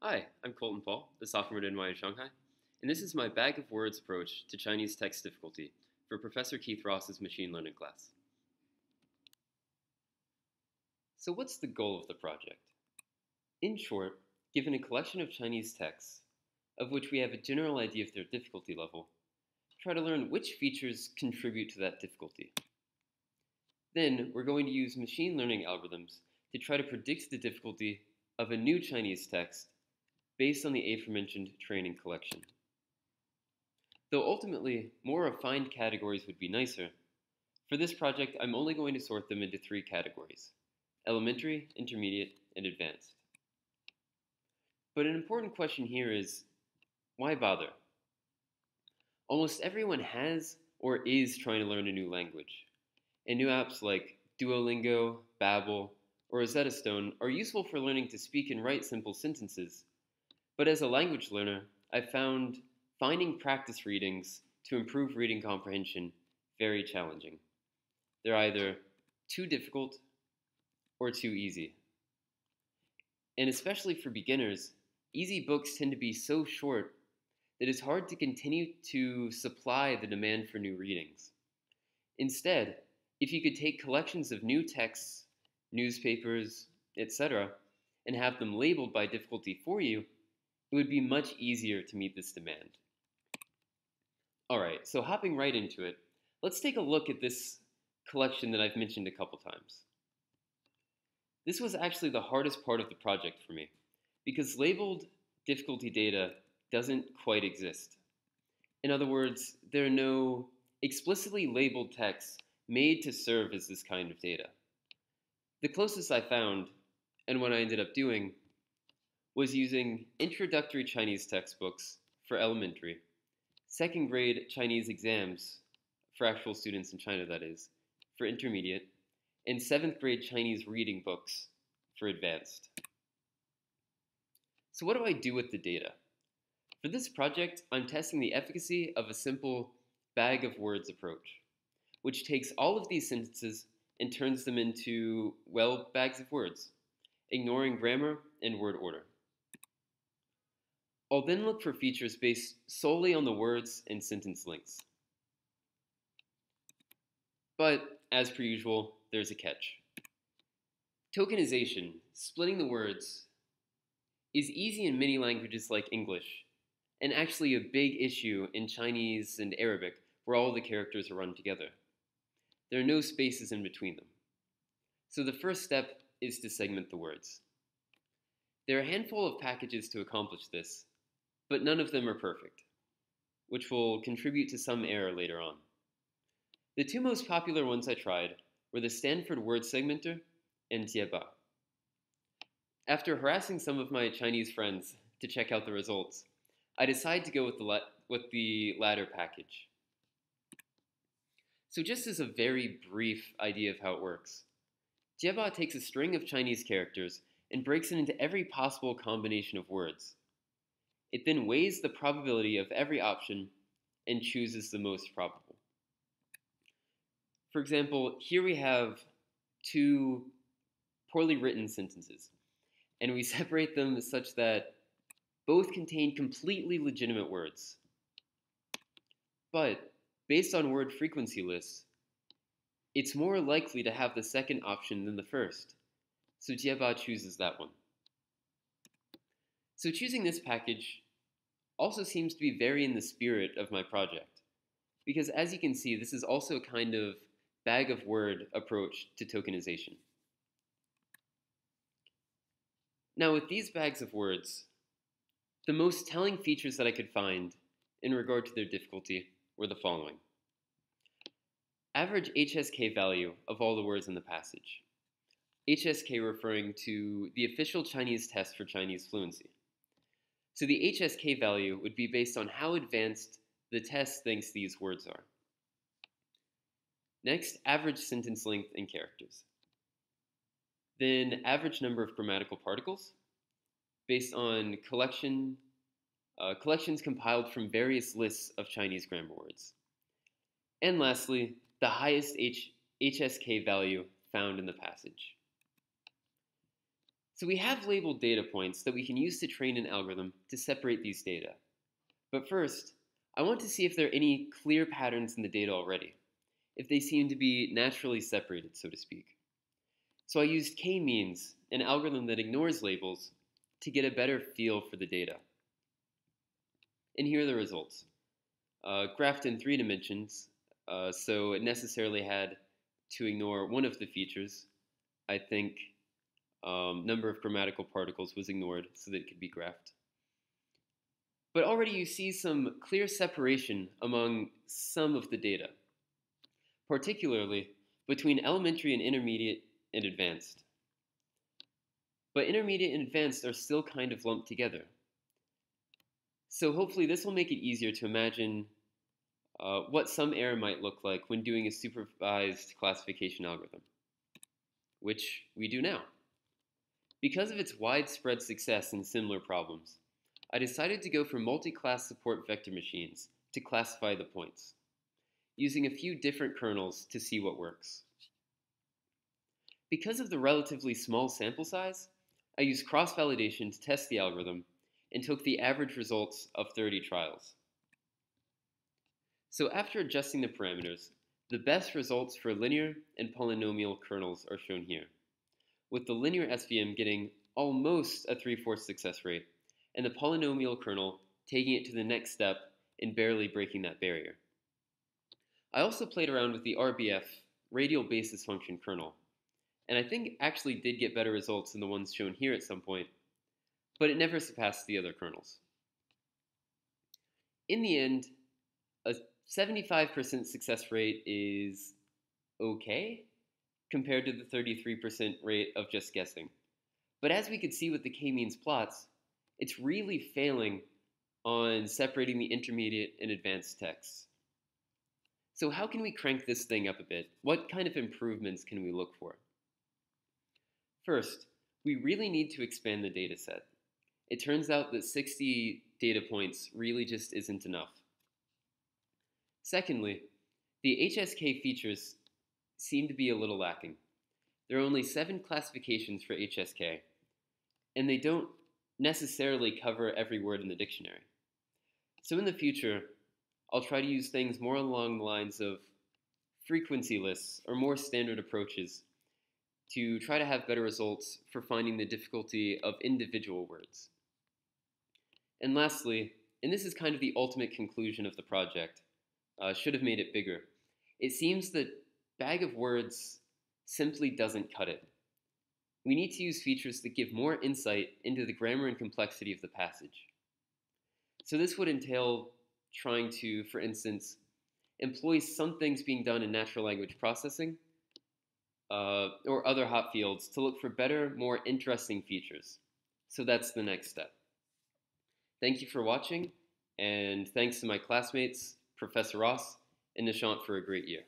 Hi, I'm Colton Paul, the sophomore at NYU Shanghai, and this is my bag of words approach to Chinese text difficulty for Professor Keith Ross's machine learning class. So what's the goal of the project? In short, given a collection of Chinese texts, of which we have a general idea of their difficulty level, try to learn which features contribute to that difficulty. Then we're going to use machine learning algorithms to try to predict the difficulty of a new Chinese text based on the aforementioned training collection. Though ultimately, more refined categories would be nicer, for this project I'm only going to sort them into three categories, elementary, intermediate, and advanced. But an important question here is, why bother? Almost everyone has or is trying to learn a new language, and new apps like Duolingo, Babbel, or Rosetta Stone are useful for learning to speak and write simple sentences but as a language learner, I found finding practice readings to improve reading comprehension very challenging. They're either too difficult or too easy. And especially for beginners, easy books tend to be so short that it's hard to continue to supply the demand for new readings. Instead, if you could take collections of new texts, newspapers, etc., and have them labeled by difficulty for you, it would be much easier to meet this demand. All right, so hopping right into it, let's take a look at this collection that I've mentioned a couple times. This was actually the hardest part of the project for me because labeled difficulty data doesn't quite exist. In other words, there are no explicitly labeled texts made to serve as this kind of data. The closest I found, and what I ended up doing, was using introductory Chinese textbooks for elementary, second grade Chinese exams for actual students in China, that is, for intermediate, and seventh grade Chinese reading books for advanced. So, what do I do with the data? For this project, I'm testing the efficacy of a simple bag of words approach, which takes all of these sentences and turns them into, well, bags of words, ignoring grammar and word order. I'll then look for features based solely on the words and sentence lengths. But, as per usual, there's a catch. Tokenization, splitting the words, is easy in many languages like English, and actually a big issue in Chinese and Arabic, where all the characters are run together. There are no spaces in between them. So the first step is to segment the words. There are a handful of packages to accomplish this, but none of them are perfect, which will contribute to some error later on. The two most popular ones I tried were the Stanford Word Segmenter and Jieba. After harassing some of my Chinese friends to check out the results, I decided to go with the, la- with the latter package. So just as a very brief idea of how it works, Jieba takes a string of Chinese characters and breaks it into every possible combination of words. It then weighs the probability of every option and chooses the most probable. For example, here we have two poorly written sentences, and we separate them such that both contain completely legitimate words. But based on word frequency lists, it's more likely to have the second option than the first, so Jieba chooses that one. So choosing this package also seems to be very in the spirit of my project. Because as you can see, this is also a kind of bag of word approach to tokenization. Now with these bags of words, the most telling features that I could find in regard to their difficulty were the following. Average HSK value of all the words in the passage. HSK referring to the official Chinese test for Chinese fluency. So the HSK value would be based on how advanced the test thinks these words are. Next, average sentence length in characters. Then average number of grammatical particles based on collection, uh, collections compiled from various lists of Chinese grammar words. And lastly, the highest H HSK value found in the passage. So we have labeled data points that we can use to train an algorithm to separate these data. But first, I want to see if there are any clear patterns in the data already, if they seem to be naturally separated, so to speak. So I used k-means, an algorithm that ignores labels, to get a better feel for the data. And here are the results. Uh, graphed in three dimensions, uh, so it necessarily had to ignore one of the features. I think um, number of grammatical particles was ignored so that it could be graphed. But already you see some clear separation among some of the data, particularly between elementary and intermediate and advanced. But intermediate and advanced are still kind of lumped together. So hopefully this will make it easier to imagine uh, what some error might look like when doing a supervised classification algorithm, which we do now. Because of its widespread success in similar problems, I decided to go for multi-class support vector machines to classify the points, using a few different kernels to see what works. Because of the relatively small sample size, I used cross-validation to test the algorithm and took the average results of 30 trials. So after adjusting the parameters, the best results for linear and polynomial kernels are shown here, with the linear SVM getting almost a 3 4 success rate, and the polynomial kernel taking it to the next step and barely breaking that barrier. I also played around with the RBF, radial basis function kernel, and I think actually did get better results than the ones shown here at some point, but it never surpassed the other kernels. In the end, a 75% success rate is okay compared to the 33% rate of just guessing. But as we could see with the k-means plots, it's really failing on separating the intermediate and advanced texts. So how can we crank this thing up a bit? What kind of improvements can we look for? First, we really need to expand the data set. It turns out that 60 data points really just isn't enough. Secondly, the HSK features seem to be a little lacking. There are only seven classifications for HSK, and they don't necessarily cover every word in the dictionary. So in the future, I'll try to use things more along the lines of frequency lists or more standard approaches to try to have better results for finding the difficulty of individual words. And lastly, and this is kind of the ultimate conclusion of the project, uh, should have made it bigger. It seems that bag of words simply doesn't cut it. We need to use features that give more insight into the grammar and complexity of the passage. So this would entail trying to, for instance, employ some things being done in natural language processing uh, or other hot fields to look for better, more interesting features. So that's the next step. Thank you for watching, and thanks to my classmates, Professor Ross, and Nishant for a great year.